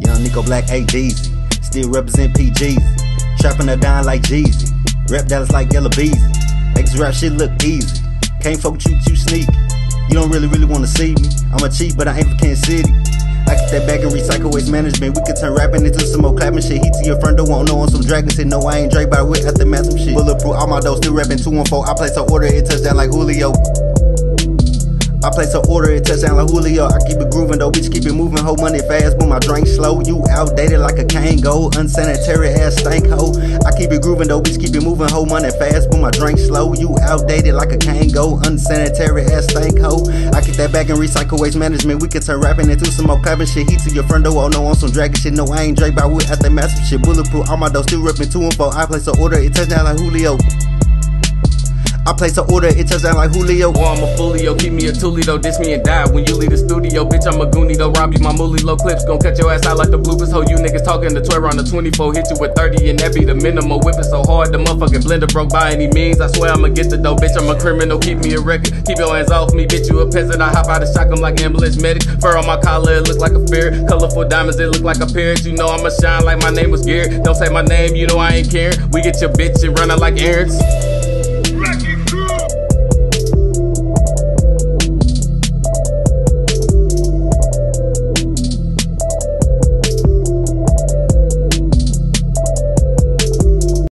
Young Nikkoblacc AGZ, still represent PGs. Trapping her down like Jeezy. Rap Dallas like Yellow Bees. Make rap shit look easy. Can't fuck with you, too sneaky. You don't really, really wanna see me. I'm a cheat, but I ain't for Kansas City. I get that bag and recycle waste management. We could turn rapping into some more clapping shit. Heat to your front door, won't know on some dragon shit. No, I ain't Drake, but I will at the aftermath some shit. Bulletproof, all my doors still rapping 214. I place an order, it touch touchdown like Julio. I place an order, it touch touchdown like Julio. I keep it grooving though, bitch, keep it moving. Hold money fast, but my drink slow. You outdated like a cane go, unsanitary ass stank hoe. I grooving though, we keep it moving. Hold money fast, but my drink slow. You outdated like a cane go, unsanitary ass stank hoe. I get that back and recycle waste management. We can turn rapping into some more clapping shit. Heat to your front door, oh no, on some dragon shit. No, I ain't Drake, but would at the massive shit. Bulletproof, all my doors still ripping two and four. I place an order, it touchdown like Julio. I place an order, it touchdown like Julio. Boy, I'm a foolio, keep me a though, diss me and die. When you leave the studio, bitch, I'm a goonie though, rob you my moolie, low clips, gon' cut your ass out like the bloopers. Ho, you niggas talking the 12 on the 24, hit you with 30, and that be the minimum. Whipping so hard, the motherfucking blender broke by any means. I swear I'ma get the dough, bitch, I'm a criminal, keep me a record. Keep your hands off me, bitch, you a peasant. I hop out of shock, I'm like ambulance medic. Fur on my collar, it look like a ferret. Colorful diamonds, it look like a parrot. You know I'ma shine like my name was Garrett. Don't say my name, you know I ain't caring. We get your bitch and run out like errands.